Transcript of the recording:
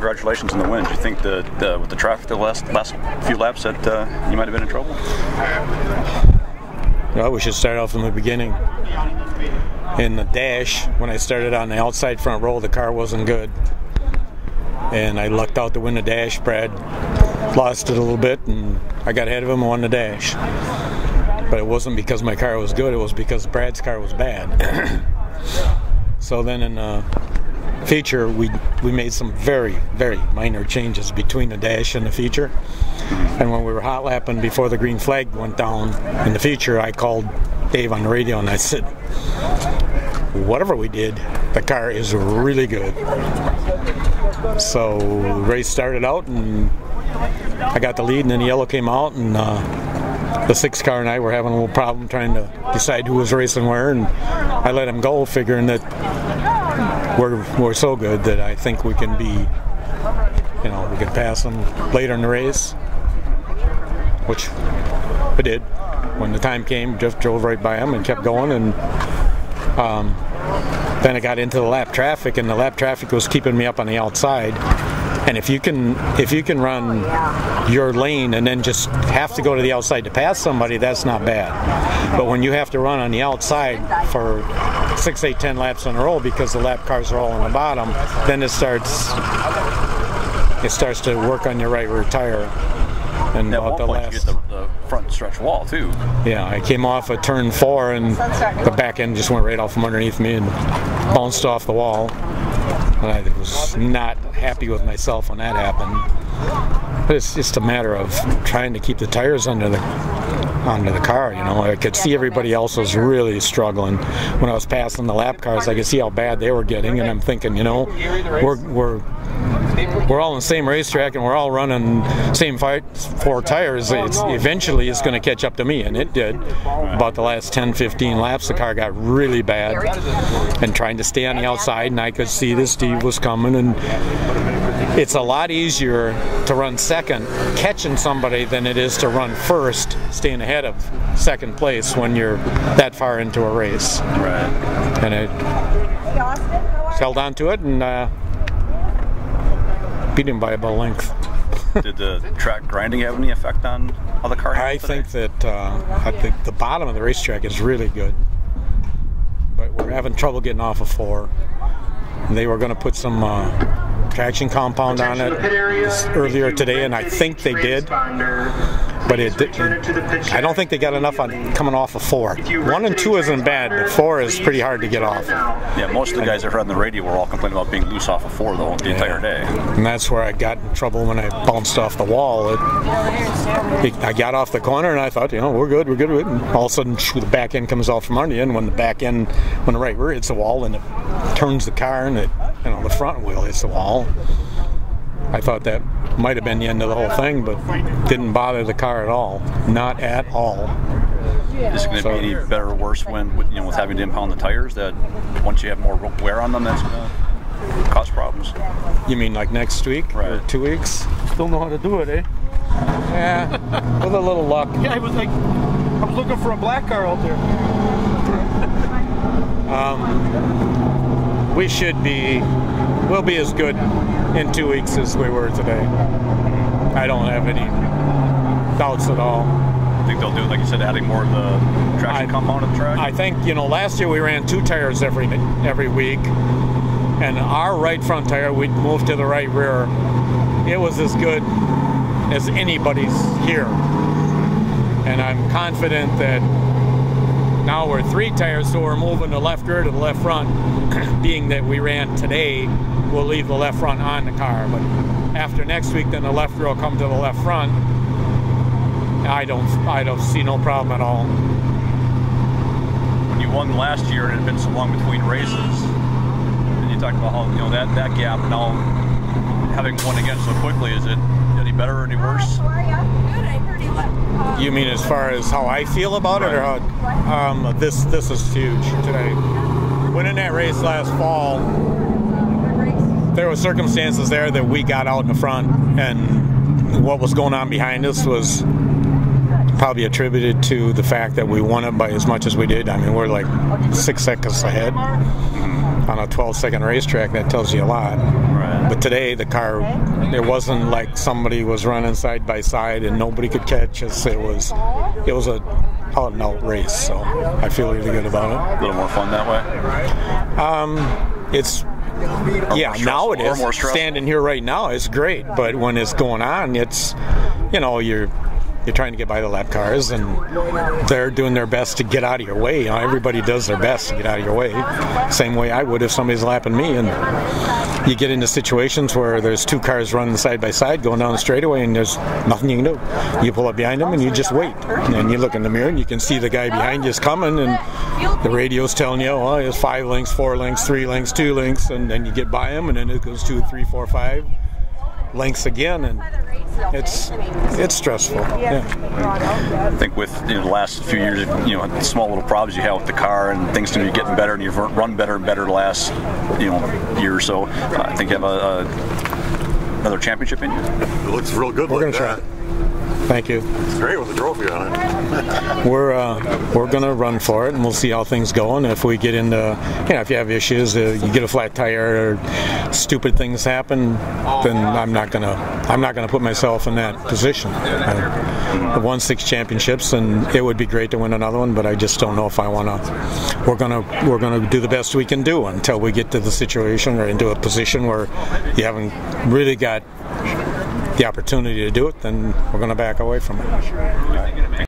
congratulations on the win. Do you think the, the with the traffic the last last few laps that uh, you might have been in trouble? Well, we should start off from the beginning. In the dash, when I started on the outside front row, the car wasn't good. And I lucked out to win the dash. Brad lost it a little bit, and I got ahead of him and won the dash. But it wasn't because my car was good, it was because Brad's car was bad. so then in the feature, we, we made some very, very minor changes between the dash and the feature. And when we were hot lapping before the green flag went down in the feature, I called Dave on the radio and I said, whatever we did, the car is really good. So the race started out and I got the lead and then the yellow came out and uh, the six car and I were having a little problem trying to decide who was racing where and I let him go figuring that we're, we're so good that I think we can be, you know, we can pass them later in the race which I did. When the time came, just drove right by them and kept going. And um, then I got into the lap traffic, and the lap traffic was keeping me up on the outside. And if you can, if you can run your lane and then just have to go to the outside to pass somebody, that's not bad. But when you have to run on the outside for six, eight, ten laps in a row because the lap cars are all on the bottom, then it starts, it starts to work on your right rear tire and at one the last, you get the, the, front stretch wall too. Yeah, I came off a of turn four and the back end just went right off from underneath me and bounced off the wall. I was not happy with myself when that happened. But it's just a matter of trying to keep the tires under the under the car. You know, I could see everybody else was really struggling. When I was passing the lap cars, I could see how bad they were getting, and I'm thinking, you know, we're we're we're all on the same racetrack and we're all running same fight four tires it's eventually it's going to catch up to me and it did about the last 10 15 laps the car got really bad and trying to stay on the outside and i could see that steve was coming and it's a lot easier to run second catching somebody than it is to run first staying ahead of second place when you're that far into a race right and it held on to it and uh, beat him by about a length. Did the track grinding have any effect on how the car? I think that uh, I think the bottom of the racetrack is really good, but we're having trouble getting off of four. They were going to put some uh, traction compound on it earlier today, and I think they did but it, it, I don't think they got enough on coming off of four. One and two isn't bad, but four is pretty hard to get off. Yeah, most of the guys I've heard on the radio were all complaining about being loose off of four though the yeah. entire day. And that's where I got in trouble when I bounced off the wall. It, I got off the corner and I thought, you know, we're good, we're good. And all of a sudden, the back end comes off from under you, and when the back end, when the right rear hits the wall, and it turns the car, and it, you know, the front wheel hits the wall. I thought that might have been the end of the whole thing, but didn't bother the car at all. Not at all. Is it going to so, be any better or worse when, you know, with having to impound the tires? That once you have more wear on them, that's going to cause problems. You mean like next week right. or two weeks? Still know how to do it, eh? Yeah, with a little luck. Yeah, I was like, I was looking for a black car out there. um, we should be we'll be as good in two weeks as we were today. I don't have any doubts at all. I think they'll do, like you said, adding more of the traction I, compound of the track. I think you know last year we ran two tires every every week, and our right front tire we'd move to the right rear. It was as good as anybody's here, and I'm confident that now we're three tires, so we're moving the left rear to the left front. being that we ran today, we'll leave the left front on the car. But after next week, then the left rear will come to the left front. I don't, I don't see no problem at all. When you won last year, and it had been so long between races, and you talked about how you know that that gap now having won again so quickly, is it better or any worse? You mean as far as how I feel about it, or how um, this this is huge today? Winning that race last fall, there were circumstances there that we got out in the front, and what was going on behind us was probably attributed to the fact that we won it by as much as we did. I mean, we're like six seconds ahead on a 12 second racetrack. That tells you a lot. But today the car, it wasn't like somebody was running side by side and nobody could catch us. It was, it was a out and out race. So I feel really good about it. A little more fun that way. Um, It's yeah, now it is. more? Standing here right now is great, but when it's going on, it's you know you're you're trying to get by the lap cars, and they're doing their best to get out of your way. You know, everybody does their best to get out of your way, same way I would if somebody's lapping me. And you get into situations where there's two cars running side by side going down the straightaway, and there's nothing you can do. You pull up behind them and you just wait, and you look in the mirror and you can see the guy behind you is coming, and the radio's telling you, oh, it's five links, four links, three links, two links, and then you get by him, and then it goes two, three, four, five links again, and it's it's stressful. Yeah. I think with you know, the last few years, you know, small little problems you have with the car and things seem to be getting better, and you've run better and better the last you know year or so. Uh, I think you have a, a another championship in you. It looks real good. We're like gonna that. try. Thank you. It's great with the trophy on it. We're uh, we're gonna run for it, and we'll see how things go. And if we get into, you know, if you have issues, uh, you get a flat tire, or stupid things happen, then I'm not gonna I'm not gonna put myself in that position. I, I've won six championships, and it would be great to win another one, but I just don't know if I wanna. We're gonna we're gonna do the best we can do until we get to the situation or into a position where you haven't really got the opportunity to do it. Then we're gonna back away from it.